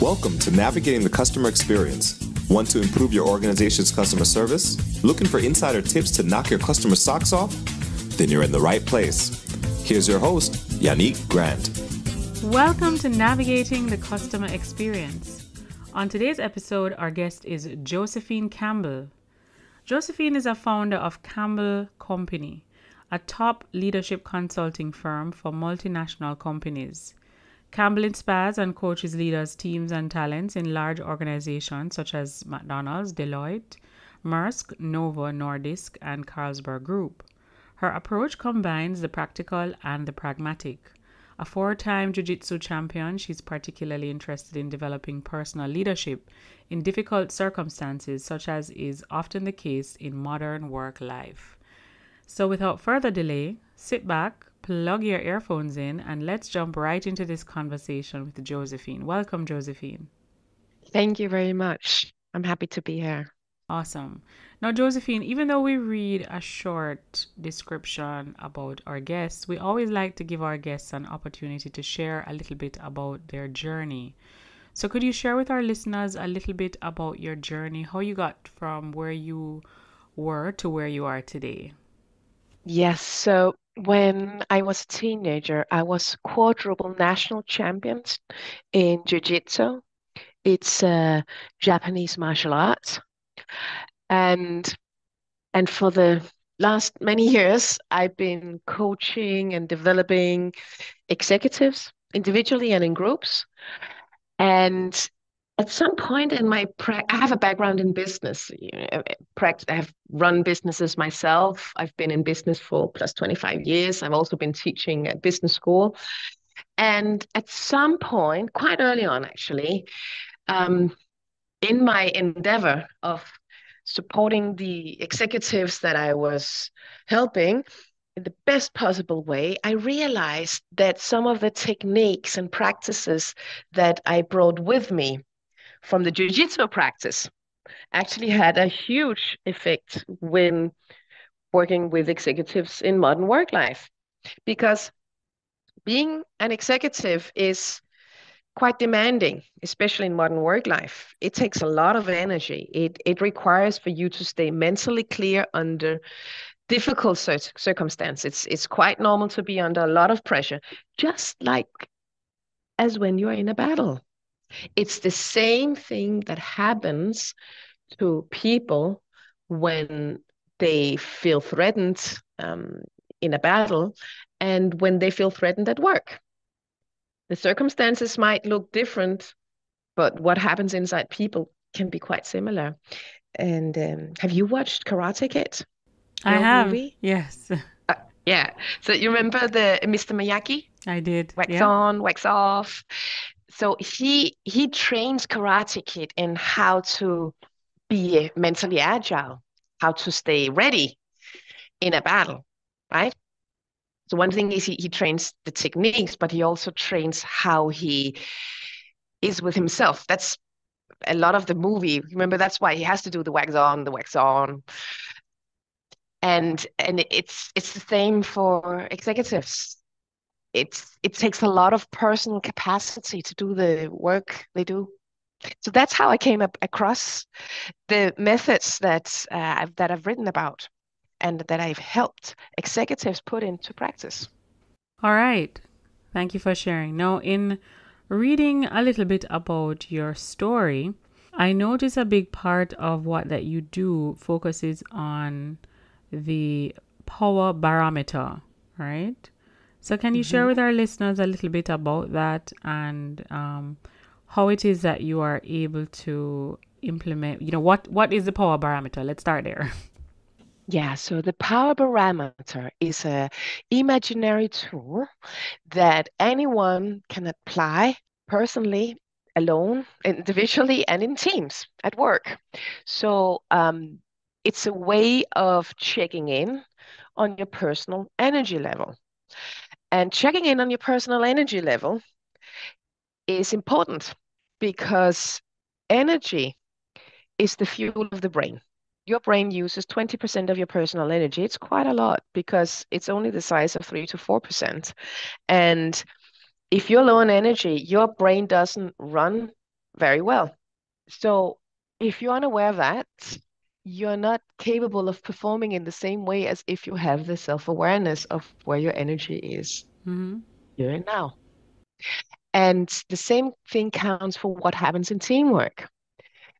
Welcome to Navigating the Customer Experience. Want to improve your organization's customer service? Looking for insider tips to knock your customer socks off? Then you're in the right place. Here's your host, Yanique Grant. Welcome to Navigating the Customer Experience. On today's episode, our guest is Josefine Campbell. Josefine is a founder of Campbell Company, a top leadership consulting firm for multinational companies. Campbell inspires and coaches leaders, teams, and talents in large organizations such as McDonald's, Deloitte, Maersk, Novo Nordisk, and Carlsberg Group. Her approach combines the practical and the pragmatic. A four time Jiu Jitsu champion, she's particularly interested in developing personal leadership in difficult circumstances, such as is often the case in modern work life. So, without further delay, sit back, plug your earphones in, and let's jump right into this conversation with Josefine. Welcome, Josefine. Thank you very much. I'm happy to be here. Awesome. Now, Josefine, even though we read a short description about our guests, we always like to give our guests an opportunity to share a little bit about their journey. So, could you share with our listeners a little bit about your journey, how you got from where you were to where you are today? Yes. So, when I was a teenager, I was quadruple national champion in Jiu Jitsu. It's a Japanese martial arts. And and for the last many years, I've been coaching and developing executives individually and in groups. And at some point in my pra- I have a background in business. You know, practice, I have run businesses myself. I've been in business for plus 25 years. I've also been teaching at business school. And at some point, quite early on actually, um, in my endeavor of supporting the executives that I was helping in the best possible way, I realized that some of the techniques and practices that I brought with me from the jiu-jitsu practice actually had a huge effect when working with executives in modern work life. Because being an executive is quite demanding especially in modern work life. It takes a lot of energy. It it requires for you to stay mentally clear under difficult circumstances. It's, it's quite normal to be under a lot of pressure just like as when you're in a battle it's the same thing that happens to people when they feel threatened um, in a battle and when they feel threatened at work. The circumstances might look different, but what happens inside people can be quite similar. And um, have you watched Karate Kid? I have. Movie? Yes. Uh, yeah. So you remember the Mr. Miyagi? I did. Wax yeah. on, wax off so he he trains karate kid in how to be mentally agile how to stay ready in a battle right? So one thing is he, he trains the techniques but he also trains how he is with himself. That's a lot of the movie. Remember that's why he has to do the wax on the wax on. And and it's it's the same for executives it's it takes a lot of personal capacity to do the work they do. So that's how I came up across the methods that uh, that I've written about and that I've helped executives put into practice. All right. Thank you for sharing. Now, in reading a little bit about your story, I notice a big part of what that you do focuses on the power barometer, right? So, can you mm-hmm. share with our listeners a little bit about that and um, how it is that you are able to implement? You know, what what is the power barometer? Let's start there. Yeah, so the power barometer is a imaginary tool that anyone can apply personally, alone, individually, and in teams at work. So um, it's a way of checking in on your personal energy level. And checking in on your personal energy level is important because energy is the fuel of the brain. Your brain uses 20% of your personal energy. It's quite a lot because it's only the size of 3 to 4%. And if you're low on energy, your brain doesn't run Very well. So if you're unaware of that, you're not capable of performing in the same way as if you have the self-awareness of where your energy is Mm-hmm. here and now. And the same thing counts for what happens in teamwork.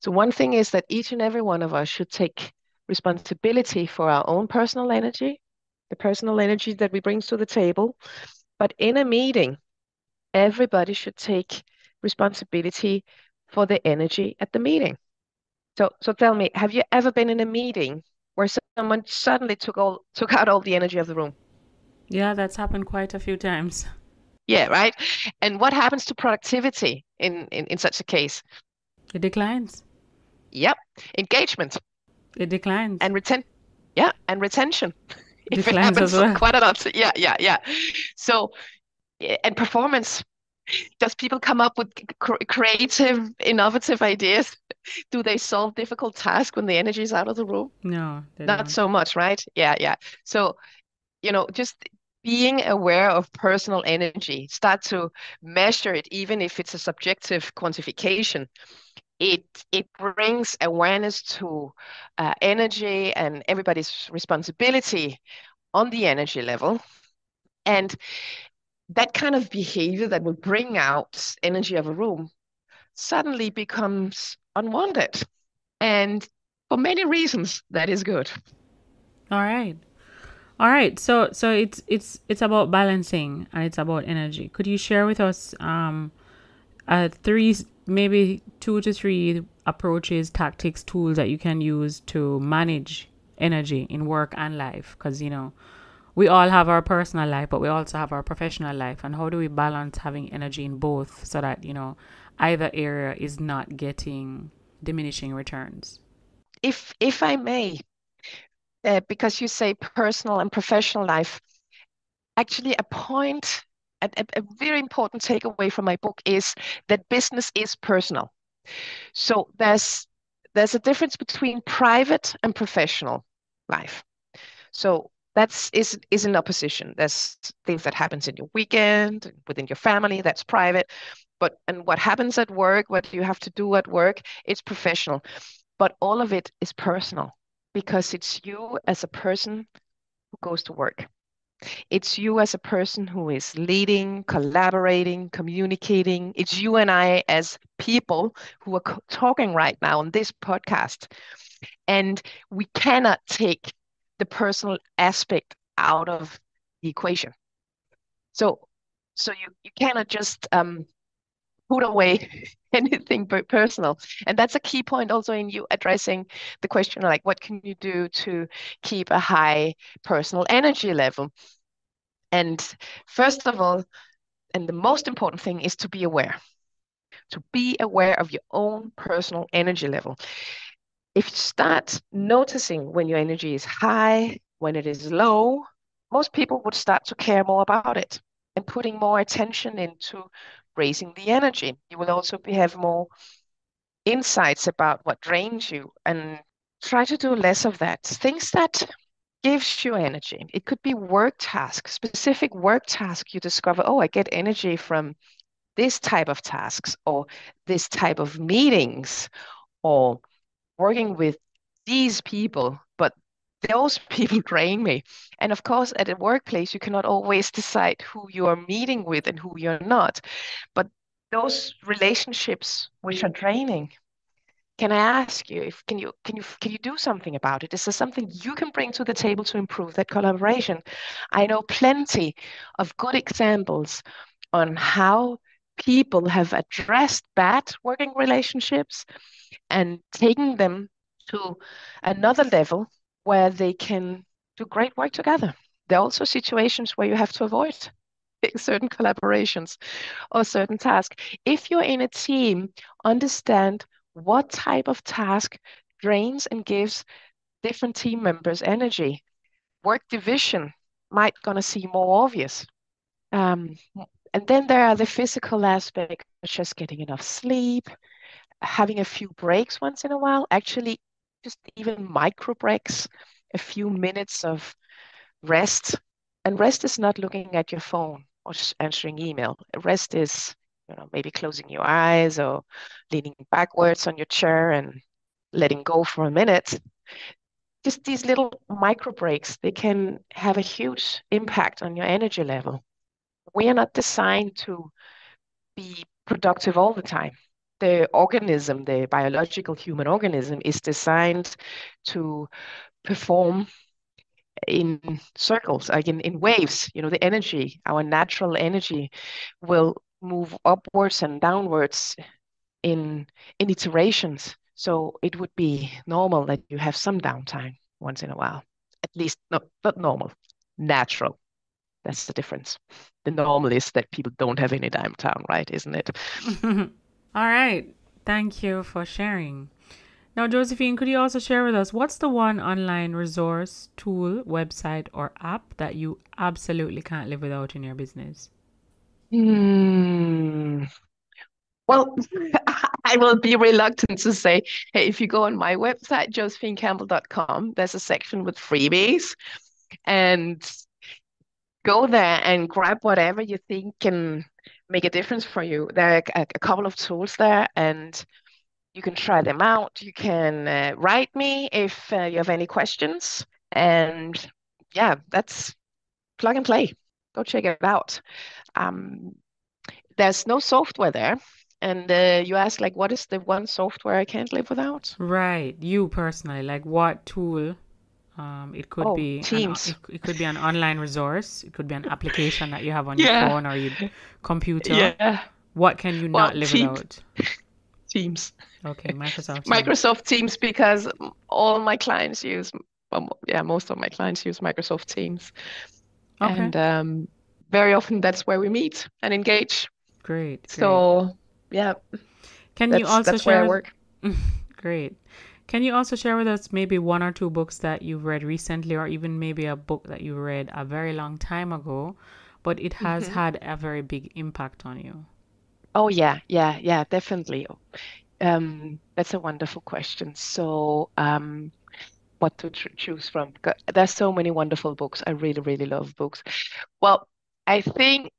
So one thing is that each and every one of us should take responsibility for our own personal energy, the personal energy that we bring to the table. But in a meeting, everybody should take responsibility for the energy at the meeting. So, so tell me, have you ever been in a meeting where someone suddenly took all took out all the energy of the room? Yeah, that's happened quite a few times. Yeah, right. And what happens to productivity in in, in such a case? It declines. Yep, engagement It declines. and retain. Yeah, and retention. If it Declines as happens well. quite a lot. Yeah, yeah, yeah. So, and performance. Does people come up with cr- creative, innovative ideas? Do they solve difficult tasks when the energy is out of the room? No, Not don't. so much, right? Yeah, yeah. So, you know, just being aware of personal energy, start to measure it, even if it's a subjective quantification. It it brings awareness to uh, energy and everybody's responsibility on the energy level. And that kind of behavior that will bring out energy of a room suddenly becomes unwanted. And for many reasons, that is good. All right. All right. So so it's it's it's about balancing and it's about energy. Could you share with us um uh three maybe two to three approaches, tactics, tools that you can use to manage energy in work and life because you know we all have our personal life but we also have our professional life and how do we balance having energy in both so that you know either area is not getting diminishing returns If if I may, uh, because you say personal and professional life, actually a point, a, a, very important takeaway from my book is that business is personal. So there's there's a difference between private and professional life. So that's is is in opposition. There's things that happens in your weekend, within your family, that's private. But and what happens at work, what you have to do at work, it's professional. But all of it is personal because it's you as a person who goes to work. It's you as a person who is leading, collaborating, communicating. It's you and I as people who are talking right now on this podcast. And we cannot take the personal aspect out of the equation. So, so you, you cannot just um, put away anything but personal. And that's a key point also in you addressing the question like, what can you do to keep a high personal energy level? And first of all, and the most important thing is to be aware, to be aware of your own personal energy level. If you start noticing when your energy is high, when it is low, most people would start to care more about it and putting more attention into raising the energy. You will also be, have more insights about what drains you and try to do less of that. Things that gives you energy. It could be work tasks, specific work tasks you discover, oh, I get energy from this type of tasks or this type of meetings or working with these people, but those people drain me. And of course, at a workplace, you cannot always decide who you are meeting with and who you're not. But those relationships which are draining, can I ask you if can you can you can you do something about it? Is there something you can bring to the table to improve that collaboration? I know plenty of good examples on how people have addressed bad working relationships and taken them to another level where they can do great work together. There are also situations where you have to avoid certain collaborations or certain tasks. If you're in a team, understand what type of task drains and gives different team members energy. Work division might gonna seem more obvious. Um, and then there are the physical aspects, as getting enough sleep, having a few breaks once in a while, actually just even micro breaks, a few minutes of rest. And rest is not looking at your phone or answering email. Rest is you know, maybe closing your eyes or leaning backwards on your chair and letting go for a minute. Just these little micro breaks, they can have a huge impact on your energy level. We are not designed to be productive all the time. The organism, the biological human organism, is designed to perform in circles, like in, in waves. You know, the energy, our natural energy, will move upwards and downwards in in iterations. So it would be normal that you have some downtime once in a while. At least no, not normal, natural. That's the difference. The normal is that people don't have any downtime, right? Isn't it? All right. Thank you for sharing. Now, Josefine, could you also share with us what's the one online resource, tool, website, or app that you absolutely can't live without in your business? Hmm. Well, I will be reluctant to say, hey, if you go on my website, josefinecampbell.com, there's a section with freebies, and go there and grab whatever you think can make a difference for you. There are a, a couple of tools there, and you can try them out. You can uh, write me if uh, you have any questions. And yeah, that's plug and play. Go check it out. Um, there's no software there. And uh, you ask, like, what is the one software I can't live without? Right. You personally, like, what tool? Um, it could oh, be Teams. An, it, could be an online resource. It could be an application that you have on yeah. your phone or your computer. Yeah. What can you well, not live teams. without? Teams. Okay, Microsoft. Teams. Microsoft Teams because all my clients use, well, yeah, most of my clients use Microsoft Teams, okay. and um, very often that's where we meet and engage. Great. great. So yeah. Can you also that's share? Where I work. great. Can you also share with us maybe one or two books that you've read recently, or even maybe a book that you read a very long time ago, but it has mm-hmm. had a very big impact on you? Oh yeah, yeah, yeah, definitely. Um, that's a wonderful question. So, um, what to tr- choose from? There's so many wonderful books. I really, really love books. Well, I think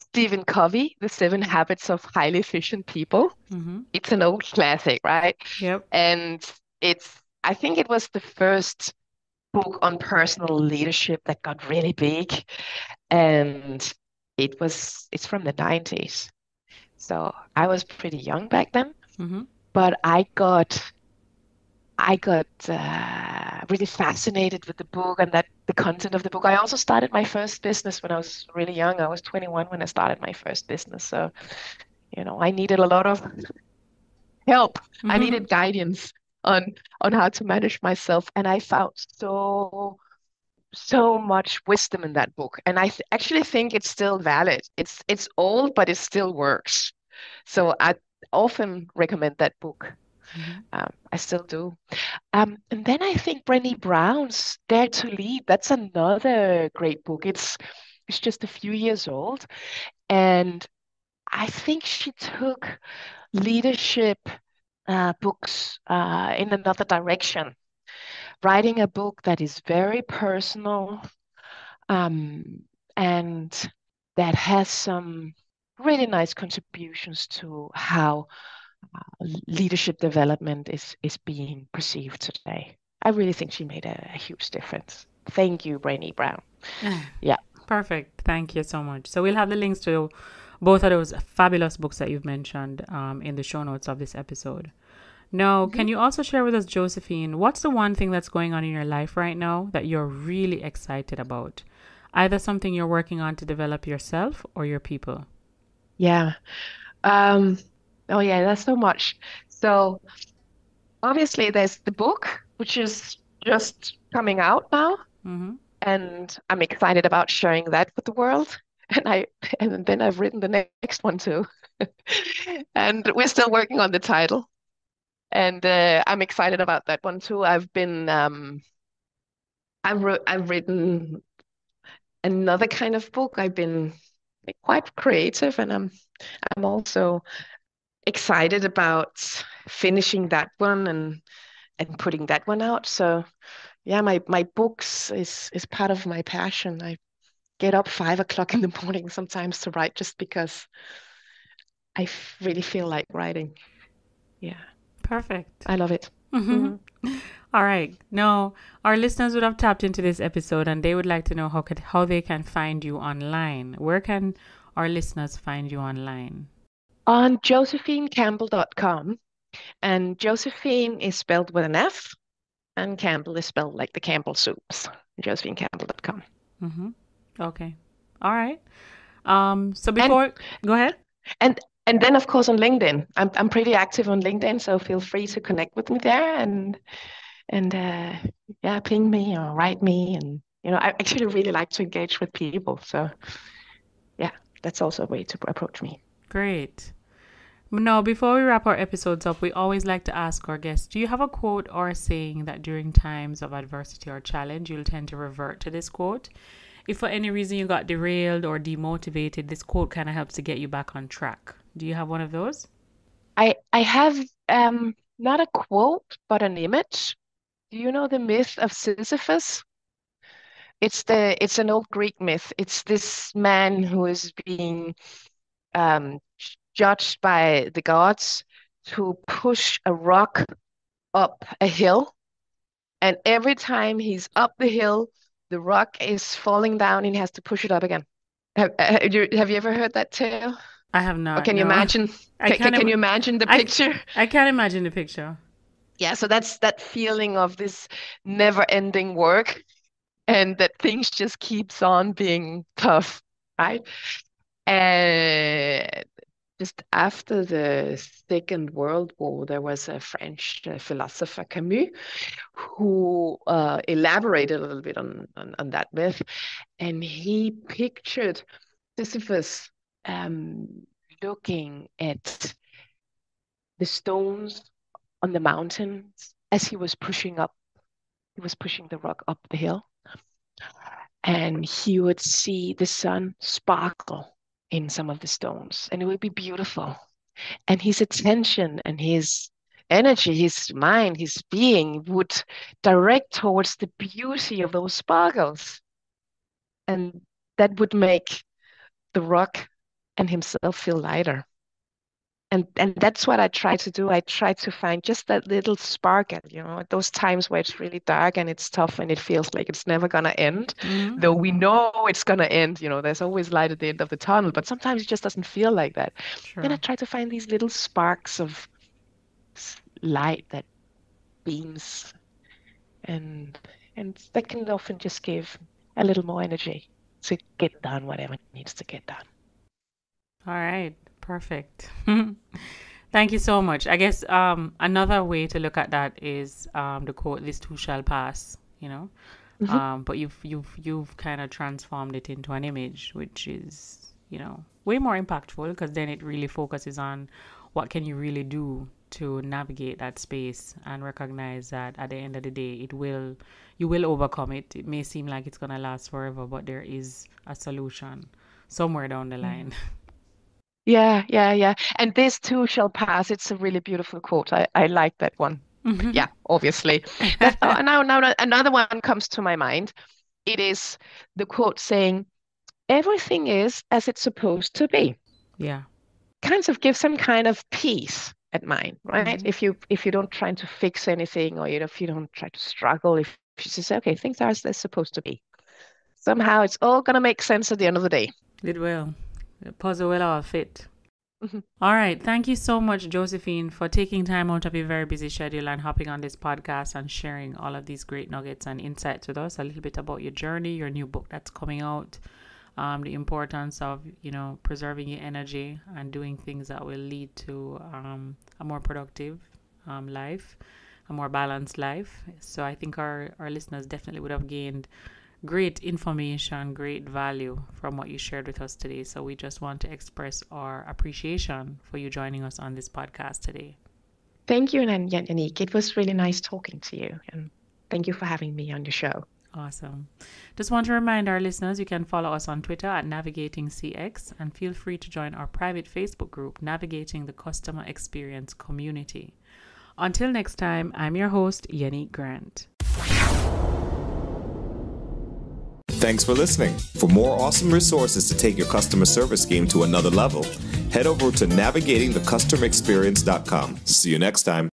Stephen Covey, The Seven Habits of Highly Efficient People. Mm-hmm. It's an old classic, right? Yep. And it's, I think it was the first book on personal leadership that got really big. And it was, it's from the 90s. So I was pretty young back then. Mm-hmm. But I got I got uh, really fascinated with the book and that the content of the book. I also started my first business when I was really young. I was 21 when I started my first business. So, you know, I needed a lot of help. Mm-hmm. I needed guidance on on how to manage myself, and I found so so much wisdom in that book. And I th- actually think it's still valid. It's it's old, but it still works. So I often recommend that book. Mm-hmm. Um, I still do. Um, and then I think Brené Brown's Dare to Lead. That's another great book. It's it's just a few years old, and I think she took leadership uh, books uh, in another direction, writing a book that is very personal um, and that has some really nice contributions to how uh, leadership development is is being perceived today. I really think she made a, a huge difference. Thank you, Brené Brown. yeah. Perfect. Thank you so much. So we'll have the links to both of those fabulous books that you've mentioned um, in the show notes of this episode. Now, mm-hmm. can you also share with us, Josefine, what's the one thing that's going on in your life right now that you're really excited about? Either something you're working on to develop yourself or your people. Yeah. Um, oh, yeah, that's so much. So, obviously, there's the book, which is just coming out now. Mm-hmm. And I'm excited about sharing that with the world. And I and then I've written the next one too. and we're still working on the title. And uh, I'm excited about that one too. I've been um, I've I've written another kind of book. I've been quite creative and I'm I'm also excited about finishing that one and and putting that one out. So yeah, my my books is is part of my passion. I get up five o'clock in the morning sometimes to write just because I really feel like writing. Yeah. Perfect. I love it. Mm-hmm. All right. Now, our listeners would have tapped into this episode and they would like to know how could, how they can find you online. Where can our listeners find you online? On josefinecampbell.com. And Josefine is spelled with an F, and Campbell is spelled like the Campbell soups. JosefineCampbell.com. Mm-hmm. Okay. All right. Um, so before, and, go ahead. And and then of course on LinkedIn, I'm I'm pretty active on LinkedIn, so feel free to connect with me there and and uh, yeah, ping me or write me, and you know I actually really like to engage with people, so yeah, that's also a way to approach me. Great. Now, before we wrap our episodes up, we always like to ask our guests do you have a quote or a saying that during times of adversity or challenge you'll tend to revert to this quote? If for any reason you got derailed or demotivated, this quote kind of helps to get you back on track. Do you have one of those? I I have um not a quote but an image. Do you know the myth of Sisyphus? It's the it's an old Greek myth. It's this man who is being um, judged by the gods to push a rock up a hill. And every time he's up the hill, the rock is falling down and he has to push it up again. Have, uh, have, you, have you ever heard that tale? I have not. Or can no. you imagine? Can, can, can, you imagine the picture? I, I can't imagine the picture. Yeah, so that's that feeling of this never-ending work, and that things just keeps on being tough, right? And just after the Second World War, there was a French uh, philosopher, Camus, who uh, elaborated a little bit on, on, on, that myth. And he pictured Sisyphus um, looking at the stones on the mountains as he was pushing up, he was pushing the rock up the hill. And he would see the sun sparkle in some of the stones and it would be beautiful. And his attention and his energy his mind his being would direct towards the beauty of those sparkles. And that would make the rock and himself feel lighter and and that's what I try to do. I try to find just that little spark, and you know, those times where it's really dark and it's tough and it feels like it's never gonna end. Mm-hmm. Though we know it's gonna end, you know, there's always light at the end of the tunnel, but sometimes it just doesn't feel like that. Sure. Then I try to find these little sparks of light that beams, and and that can often just give a little more energy to get done whatever needs to get done. All right. Perfect. Thank you so much. I guess um, another way to look at that is um, the quote, "This too shall pass." You know, mm-hmm. um, but you've you've you've kind of transformed it into an image, which is you know way more impactful because then it really focuses on what can you really do to navigate that space and recognize that at the end of the day it will you will overcome it it may seem like it's going to last forever but there is a solution somewhere down the line mm-hmm. Yeah, yeah, yeah. And this too shall pass. It's a really beautiful quote. I, I like that one. Mm-hmm. Yeah, obviously. That's, oh, now, now another one comes to my mind. It is the quote saying, "Everything is as it's supposed to be." Yeah. Kind of gives some kind of peace at mind, right? Mm-hmm. If you if you don't try to fix anything, or you know, if you don't try to struggle, if you just say, "Okay, things are as they're supposed to be," somehow it's all gonna make sense at the end of the day. It will. Will all fit. Mm-hmm. All right. Thank you so much, Josefine, for taking time out of your very busy schedule and hopping on this podcast and sharing all of these great nuggets and insights with us. A little bit about your journey, your new book that's coming out, um, the importance of you know preserving your energy and doing things that will lead to um, a more productive um, life, a more balanced life. So I think our our listeners definitely would have gained great information, great value from what you shared with us today. So we just want to express our appreciation for you joining us on this podcast today. Thank you, and Yanique. It was really nice talking to you. And thank you for having me on your show. Awesome. Just want to remind our listeners you can follow us on Twitter at Navigating CX and feel free to join our private Facebook group, Navigating the Customer Experience Community. Until next time, I'm your host, Yanique Grant. Thanks for listening. For more awesome resources to take your customer service game to another level, head over to navigatingthecustomerexperience.com. See you next time.